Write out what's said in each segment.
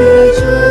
原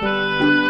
Música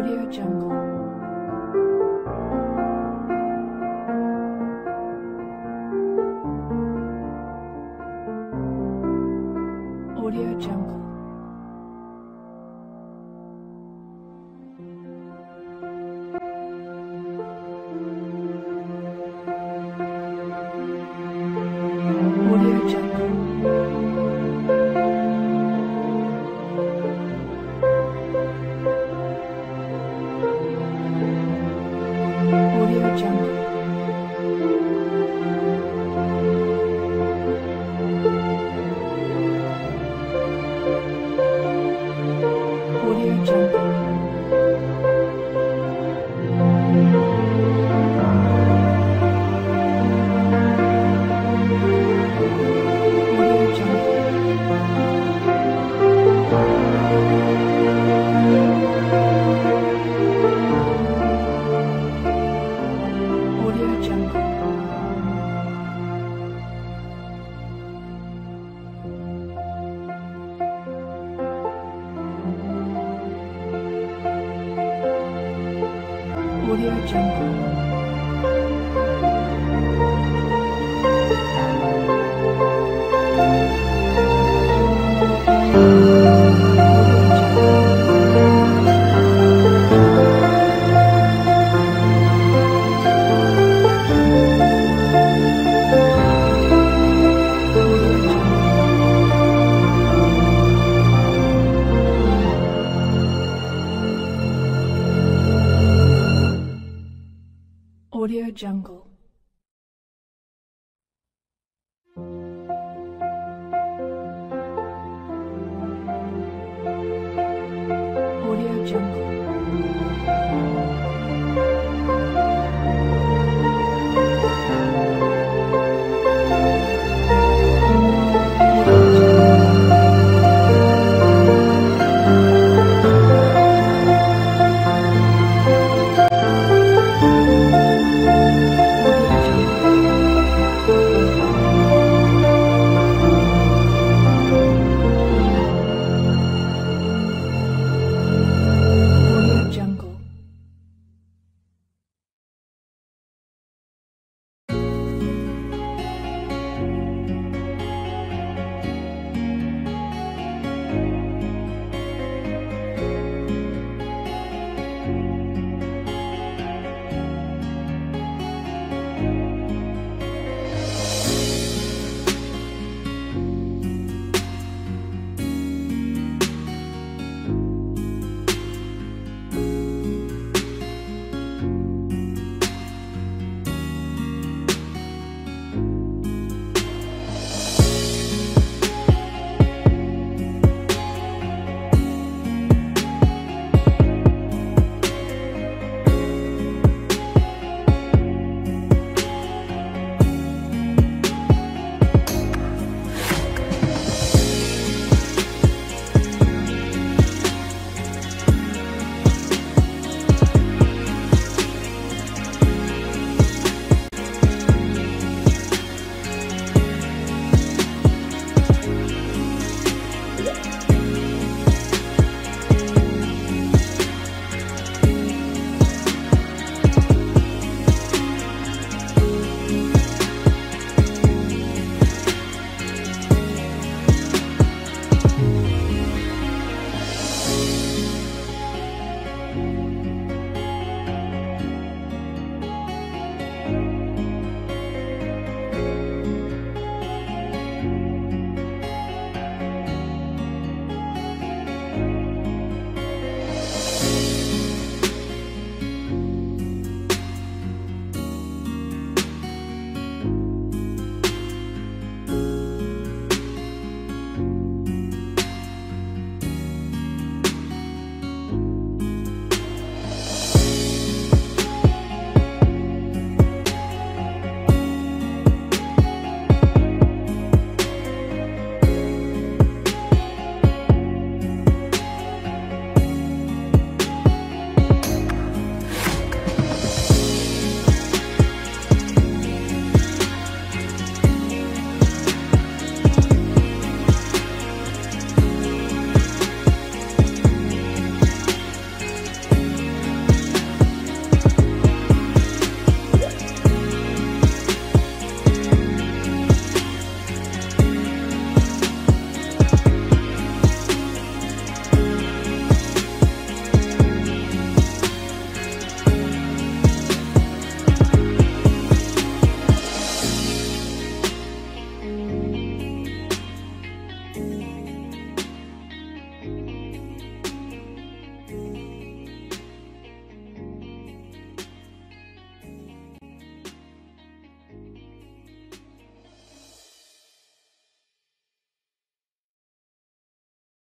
Audio Jungle.